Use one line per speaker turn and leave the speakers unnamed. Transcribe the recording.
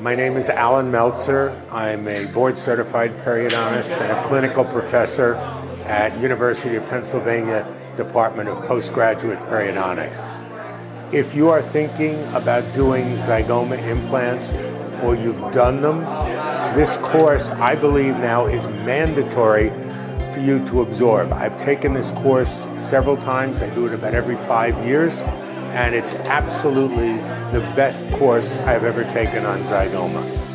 My name is Alan Meltzer. I'm a board certified periodontist and a clinical professor at University of Pennsylvania Department of Postgraduate Periodontics. If you are thinking about doing zygoma implants or you've done them, this course I believe now is mandatory for you to absorb. I've taken this course several times. I do it about every five years and it's absolutely the best course I've ever taken on zygoma.